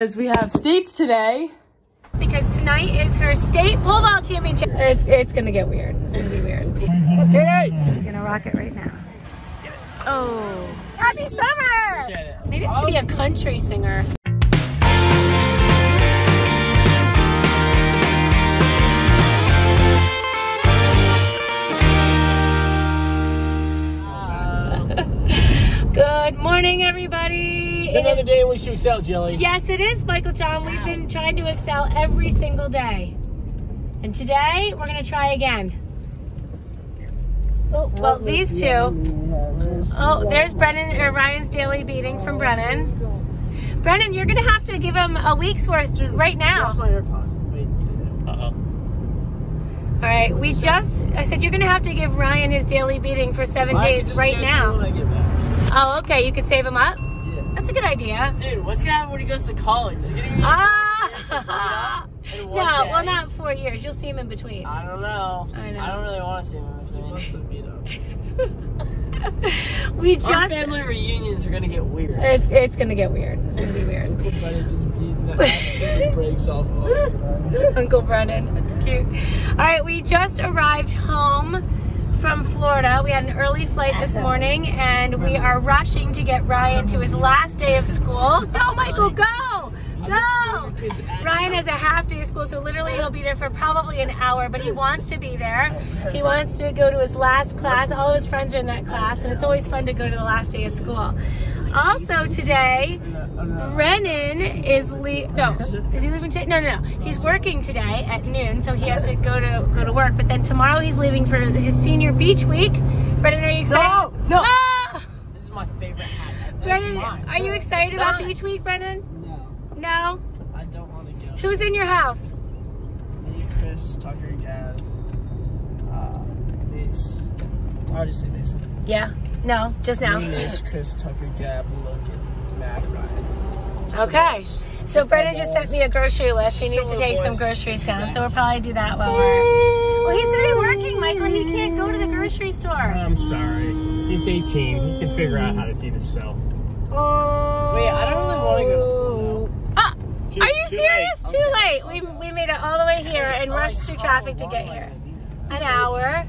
As we have states today. Because tonight is her state pole vault championship. It's, it's gonna get weird. It's gonna be weird. Okay. She's gonna rock it right now. Oh, happy summer! Maybe I should be a country singer. Good morning, everybody. It's It another is- day in which you excel, Jelly. Yes, it is, Michael John. We've been trying to excel every single day. And today, we're going to try again. Oh, well, these two. Oh, there's Brennan, or Ryan's daily beating from Brennan. Brennan, you're going to have to give him a week's worth right now. my AirPod. Wait. Uh-oh. All right, we just, I said you're going to have to give Ryan his daily beating for seven I days just right get it to you When now. I get back. Oh, okay, you could save him up? That's a good idea. Dude, what's gonna happen when he goes to college? He's getting me Ah! yeah, well, not four years. You'll see him in between. I don't know. I know. don't really want to see him in between. What's the beat up? We Our just, family reunions are gonna get weird. it's, it's going to get weird. It's going to be weird. Uncle Brennan just beating the brakes off of Uncle Brennan. That's cute. All right, we just arrived home from Florida. We had an early flight this morning, and we are rushing to get Ryan to his last day of school. Go, oh, Michael, go! Go! Ryan has a half day of school, so literally he'll be there for probably an hour, but he wants to be there. He wants to go to his last class. All his friends are in that class, and it's always fun to go to the last day of school. Also, today, Brennan is le- no, is he leaving today? No, no, no. He's working today at noon, so he has to go to go to work. But then tomorrow he's leaving for his senior beach week. Brennan, are you excited? No, no. Ah! This is my favorite hat. ever. It's Brennan, mine. are you excited about Nice. beach week, Brennan? No, No. I don't want to go. Who's in your house? Me, Chris, Tucker, Gav, uh, Mace. I already say Mason. Yeah. No, just now. Me, Mace, Chris, Tucker, Gab, Logan, Mac, Ryan. Okay. So Just Brennan our just sent me a grocery list. He needs to take some groceries down, so we'll probably do that while we're. Well, he's gonna be working, Michael. He can't go to the grocery store. I'm sorry. He's 18. He can figure out how to feed himself. Oh. Wait, I don't really want to go to school Ah, Too- are you too serious? late. Too late. We, we made it all the way here and rushed through traffic to get here. An hour.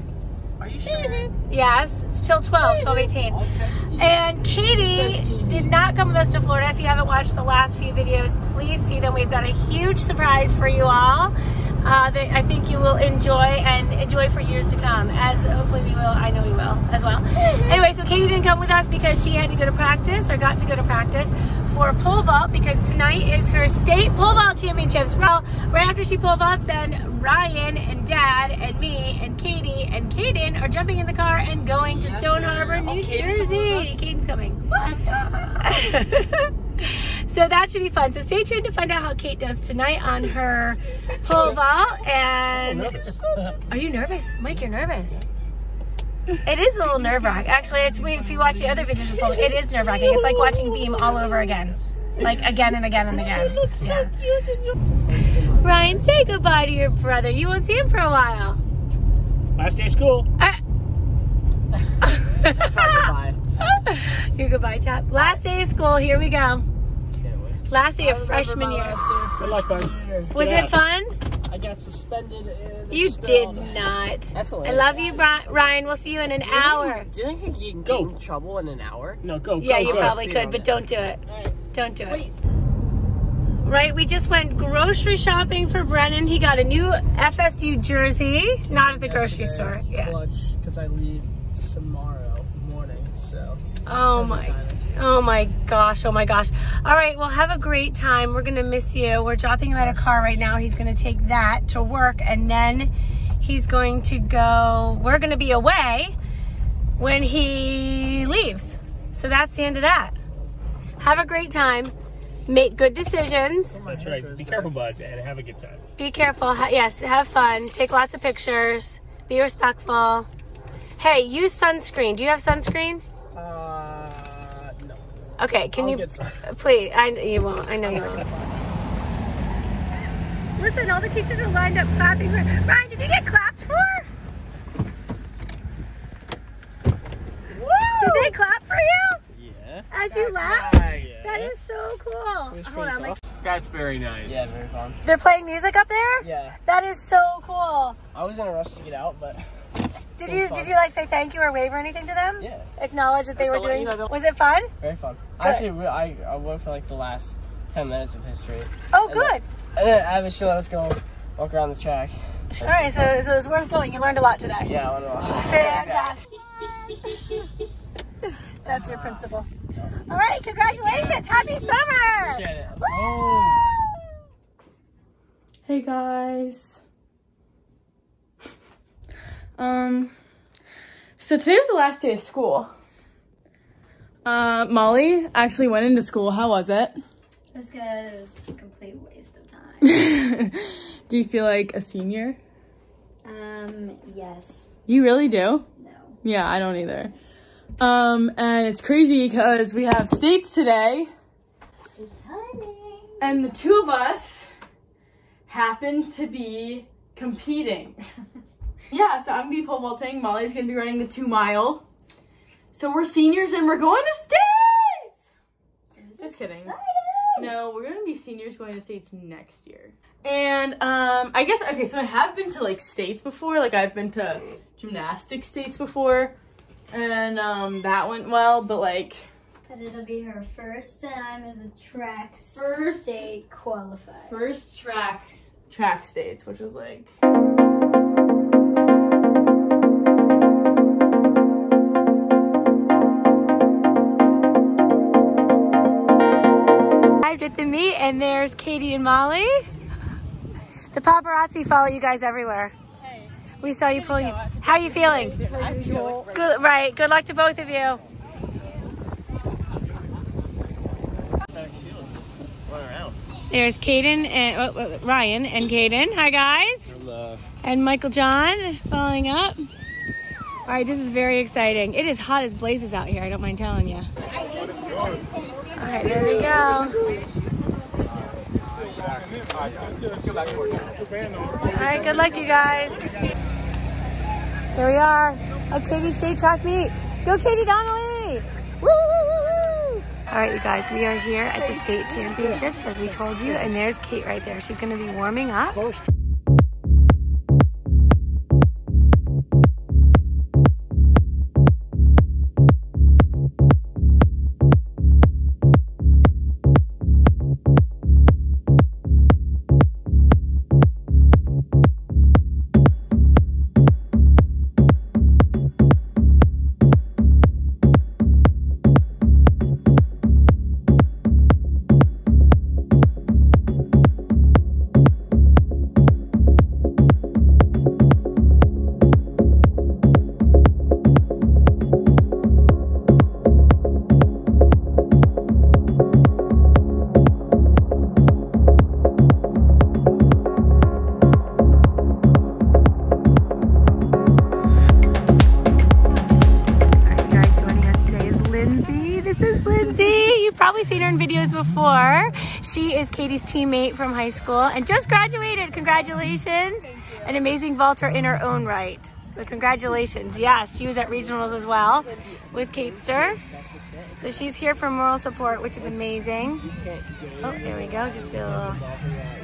Are you sure? Yes, it's till 12, 12, 18. I'll text you. And Katie did not come with us to Florida. If you haven't watched the last few videos, please see them. We've got a huge surprise for you all uh, that I think you will enjoy and enjoy for years to come. As hopefully we will. I know we will as well. Anyway, so Katie didn't come with us because she had to go to practice or got to go to practice for pole vault because tonight is her state pole vault championships. Well, right after she pole vaults, then Ryan and Dad and Kaden are jumping in the car and going to Stone. Harbor, Oh, New Caden's Jersey. us? Kaden's coming. so that should be fun. So stay tuned to find out how Kate does tonight on her pole vault. And are you nervous, Mike? You're nervous. It is a little nerve wracking. Actually, it's, if you watch the other videos of pole, it is nerve wracking. It's like watching Beam all over again, like again and again and again. Yeah. Ryan, say goodbye to your brother. You won't see him for a while. Last day of school. Uh, That's my goodbye. Your goodbye tap. Last day of school. Here we go. Last day of freshman year. last day of Good luck, bud. freshman year. Was Yeah. it fun? I got suspended and You expelled. did not. That's I love you, Ryan. We'll see you in an hour. Do you think you can get Go. in trouble in an hour? No, go, go, Yeah, you go. probably speed could, but it. don't do it. Alright. Don't do it. Wait. Right, we just went grocery shopping for Brennan. He got a new FSU jersey, not at the grocery store. Yeah. Clutch, because I leave tomorrow morning, so. Oh my. timing. Oh my gosh, oh my gosh. All right, well, have a great time. We're going to miss you. We're dropping him at a car right now. He's going to take that to work, and then he's going to go. We're going to be away when he leaves. So that's the end of that. Have a great time. Make good decisions. That's right. Be careful, bud, and have a good time. Be careful. Ha- yes, have fun. Take lots of pictures. Be respectful. Hey, use sunscreen. Do you have sunscreen? Uh, no. Okay, can I'll you get please? I you won't. I know you won't. Listen, all the teachers are lined up clapping for Ryan. Did you get clapped for? Did they clap for you Yeah. As you laughed? Nice. That is so cool. Hold on, my tough. That's very nice. Yeah, very fun. They're playing music up there? Yeah, That is so cool. I was in a rush to get out, but Did you fun. did you like say thank you or wave or anything to them? yeah, Acknowledge that they were doing. you know, Was it fun? very fun. Actually, I I went for like the last ten minutes of history, Oh, And good. and then Abby she let us go walk around the track. All right, so so it's worth going. You learned a lot today. Yeah, I don't know. Fantastic. That's your principal. All right, congratulations. Happy summer. Appreciate it. Hey guys. Um, so today was the last day of school. Uh, Molly actually went into school. How was it? It was good. It was a complete waste of time. do you feel like a senior? um, yes. You really do? No. Yeah, I don't either. Um, and it's crazy because we have states today, Good timing. and the two of us happen to be competing. yeah, so I'm gonna be pole vaulting. Molly's gonna be running the two mile. So we're seniors and we're going to states. Just kidding. No, we're gonna be seniors going to states next year. And um, I guess okay. So I have been to like states before. Like I've been to gymnastics states before, and um, that went well. But like But it'll be her first time as a track First- state qualified. first track track states, which was like Arrived at the meet, and there's Katie and Molly. The paparazzi follow you guys everywhere. We saw you pulling. How are you feeling? Good, right. Good luck to both of you. There's Kaden and uh, uh, Ryan and Kaden. Hi guys. And Michael John following up. All right, this is very exciting. It is hot as blazes out here. I don't mind telling you. All right, there we go. All right, good luck, you guys. Here we are at Katie State Track Meet. Go, Katie Donnelly! Woo! All right, you guys, we are here at the state championships, as we told you, and there's Kate right there. She's going to be warming up. Katie's teammate from high school and just graduated. Congratulations. An amazing vaulter in her own right. But congratulations. Yes, she was at regionals as well with Katester. So she's here for moral support, which is amazing. Oh, there we go. Just a little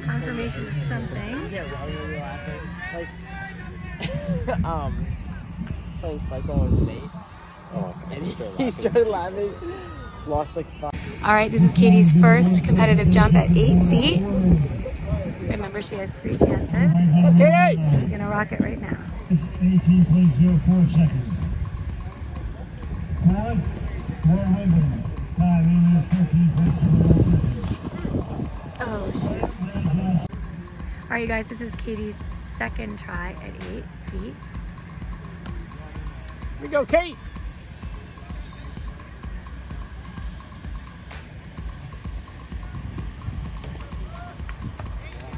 confirmation of something. Yeah, while we were laughing, like, um, playing spike ball with Nate. Oh, and he, he started laughing. Lost like five. All right, this is Katie's first competitive jump at eight feet. Remember, she has three chances. Okay. She's gonna rock it right now. It's 18.04 seconds. Five, four women. Five in 14.71 seconds. Oh shoot! All right, you guys, this is Katie's second try at eight feet. Here we go, Kate!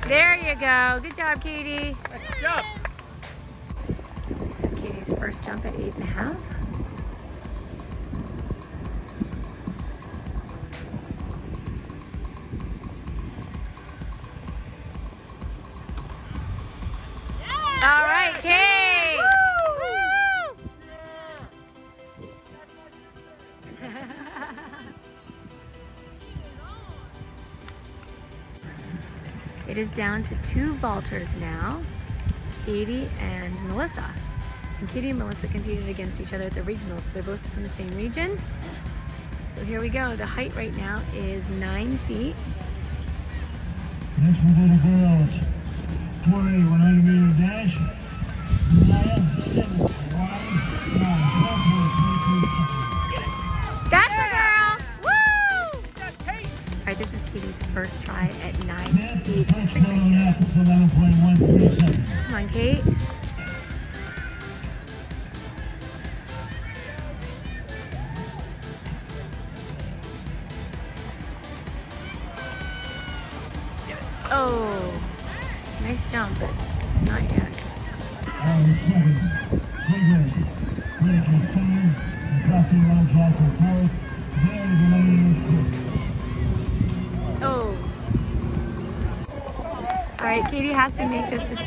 There you go. Good job, Katie. Good job! This is Katie's first jump at eight and a half. All right, Kate. It is down to two vaulters now, Katie and Melissa. And Katie and Melissa competed against each other at the regionals, so they're both from the same region. So here we go. The height right now is nine feet. Next we'll go to girls. 4A 100 meter dash. Naya, seven, one, nine, Right, this is Katie's first try at nine feet. first Six photo inches. lap is 11.13 seconds. Come on, Kate.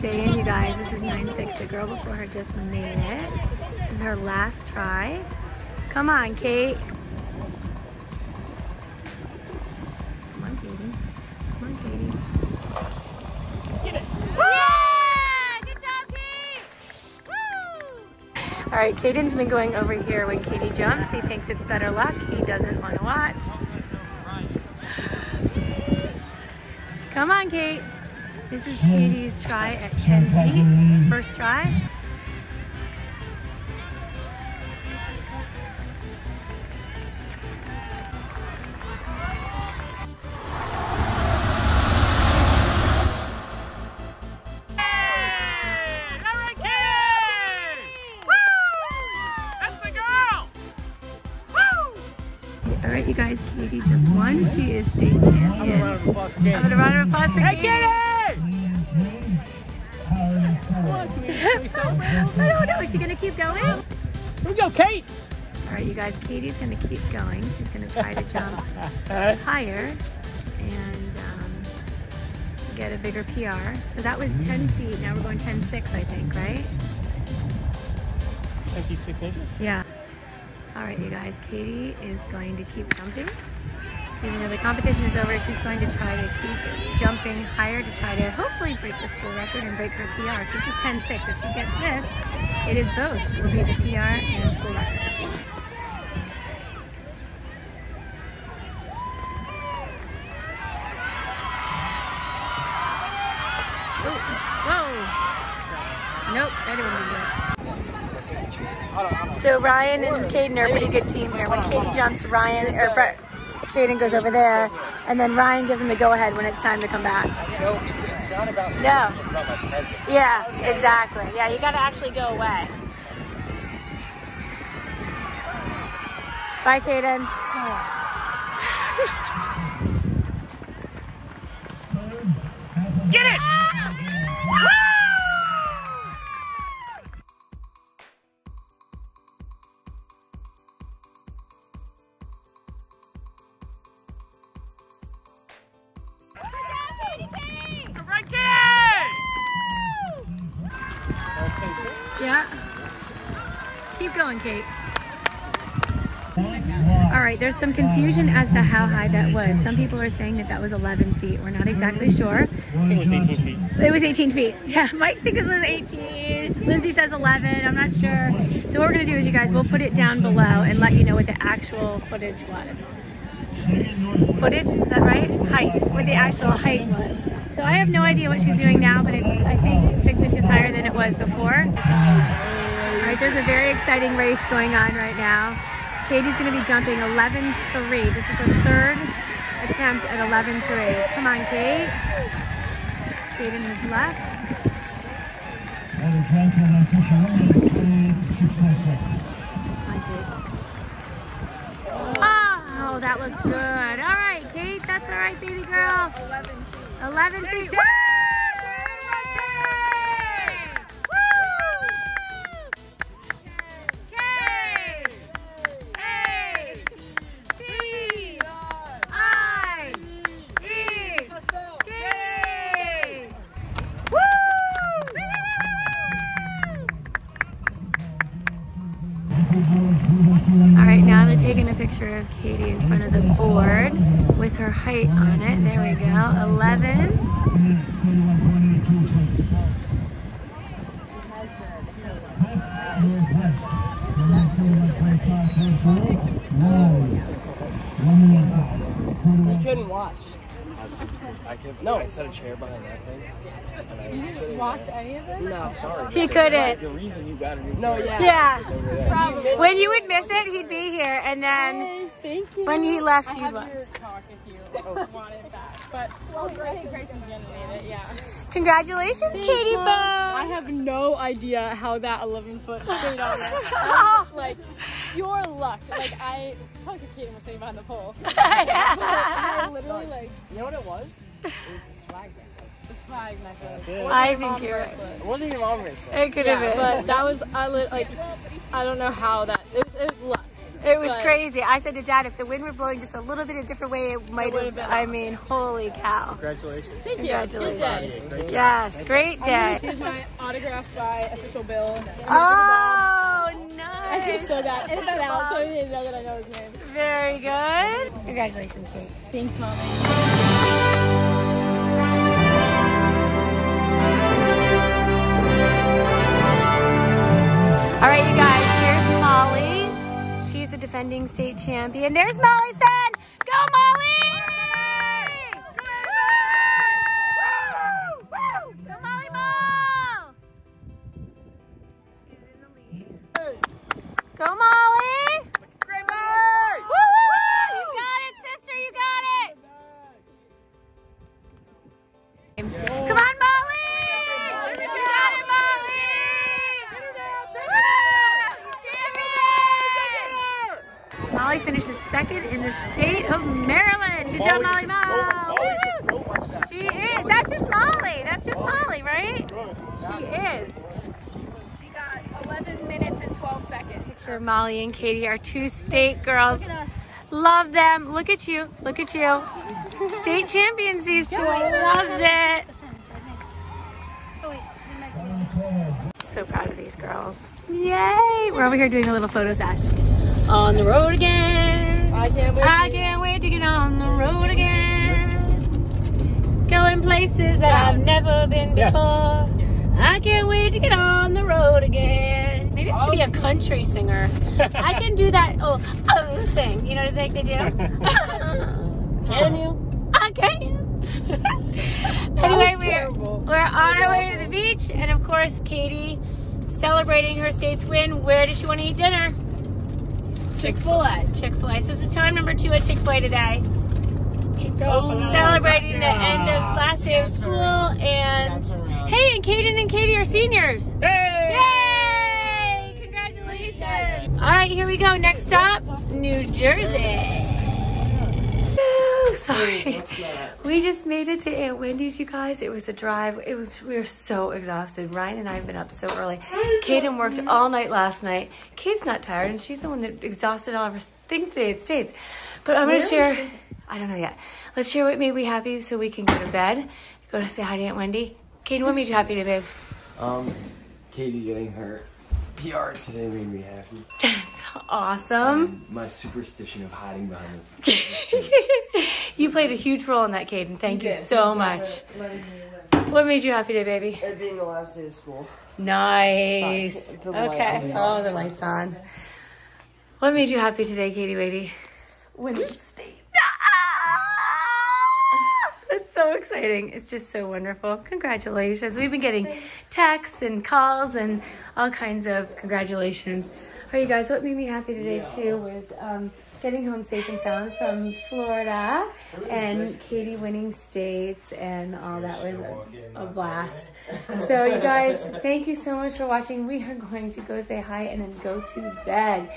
Make this to stay in, you guys. This is 9-6. The girl before her just made it. This is her last try. Come on, Kate. Come on, Katie. Come on, Katie. Get it. Yeah! Good job, Kate! Woo! All right, Caden's been going over here when Katie jumps. He thinks it's better luck. He doesn't want to watch. Come on, Kate. This is Katie's try at 10 feet. First try. Hey! That's the girl! All right, you guys, Katie just won. She is state champion. Round of applause for Katie. I'm gonna round of applause for. Katie! She gonna keep going? Here we go, Kate! All right, you guys. Katie's gonna keep going. She's gonna try to jump higher and um, get a bigger PR. So that was 10 feet. Now we're going 10.6, I think, right? 10 feet 6 inches? Yeah. All right, you guys. Katie is going to keep jumping. Even though the competition is over, she's going to try to keep jumping higher to try to hopefully break the school record and break her PR. So this is 10.6. If she gets this, it is both. It will be the PR and the school record. So Ryan and Caden are a pretty good team here. When Katie jumps, Ryan or Brett, Caden goes over there, and then Ryan gives him the go-ahead when it's time to come back. No, it's, it's not about No. It's about my presence. Yeah, exactly. Yeah, you gotta actually go away. Bye, Caden. Get it! Right, Yeah. Keep going, Kate. Point. All right, there's some confusion as to how high that was. Some people are saying that that was 11 feet. We're not exactly sure. It was 18 feet. It was 18 feet. Yeah, Mike thinks it was 18. Lindsay says 11. I'm not sure. So what we're gonna do is, you guys, we'll put it down below and let you know what the actual footage was. Footage, is that right? Height, what the actual height was. So I have no idea what she's doing now, but it's I think six inches higher than it was before. All right, there's a very exciting race going on right now. Katie's gonna be jumping 11.3. This is her third attempt at 11.3. Come on, Kate. Kaden has left. Another try to an official winner, 26 seconds. Oh, that looked good. All right, Kate, that's all right, baby girl. 11 feet. picture of Katie in front of the board with her height on it. There we go, 11. You couldn't watch. I could, no, I set a chair behind that thing. you didn't watch any of it? No, sorry. He couldn't. The reason you got it. No, yeah. Yeah. When you would miss it, he'd be here, and then Thank you. when he left, I you'd have watch. your talk if you want it back. But well, I think Grayson's gonna it, yeah. Congratulations, Katie I Bone! have no idea how that 11 foot stayed on there. Oh. like your luck. Like I probably because Kaden was sitting behind the pole. I literally like You know what it was? It was the swag necklace. the swag necklace. I think mom you're right. bracelet. It wasn't even on bracelet. It could have Yeah, been. but that was I lit like I don't know how that it was, it was luck. It was But- crazy. I said to Dad, if the wind were blowing just a little bit a different way, it might would've been I mean, holy cow! Congratulations. Thank you. Good Congratulations. day. Yes, great day. Here's my autographed by official Bill. Oh, I feel nice. so bad. Edit that out so he didn't know that I know his name. Very good. Congratulations, Kate. Thanks, Mom. All right, you guys, defending state champion. There's Molly Fenn. Seconds. Sure, Molly and Katie are two state girls. Look at us. Love them. Look at you. Look at you. State champions, these two. Loves it. Oh wait, we might be- So proud of these girls. Yay! We're over here doing a little photo sesh. On the road again. I can't wait. I can't wait to get on the road again. Going places that I've never been Yes. before. I can't wait to get on the road again. Maybe I should be a country singer. I can do that oh, oh thing. You know what I think they do? can you? I can. anyway, we're, we're on our way to the beach. And of course, Katie celebrating her state's win. Where does she want to eat dinner? Chick fil A. Chick fil A. So this is time number two at Chick fil A today. Oh, Celebrating the end of last day of school. And hey, and Kaden and Katie are seniors. Hey! Yay! All right, here we go. Next stop, New Jersey. Woo, Sorry. We just made it to Aunt Wendy's, you guys. It was a drive. It was we were so exhausted. Ryan and I have been up so early. Kaden worked all night last night. Kate's not tired, and she's the one that exhausted all of her things today at States. But I'm gonna share. I don't know yet. Let's share what made me happy so we can go to bed. Go to say hi to Aunt Wendy. Kaden, what made you happy today, babe? Um, Katie getting her PR today made me happy. That's awesome. My superstition of hiding behind the you played a huge role in that, Kaden. Thank you so much. What made you happy today, baby? It being the last day of school. Nice. Sorry, the light Okay. on. Oh, the light's on. What made you happy today, Katie lady? Winning state. That's so exciting. It's just so wonderful. Congratulations. We've been getting texts and calls and all kinds of congratulations. All right, you guys, what made me happy today too was um, getting home safe and sound from Florida and Katie winning states and all that was a, a blast. So you guys, thank you so much for watching. We are going to go say hi and then go to bed.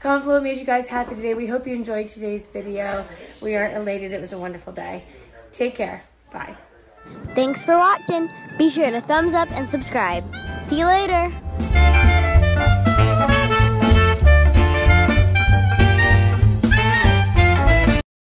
Comment below made you guys happy today. We hope you enjoyed today's video. We are elated. It was a wonderful day. Take care. Bye. Thanks for watching. Be sure to thumbs up and subscribe. See you later.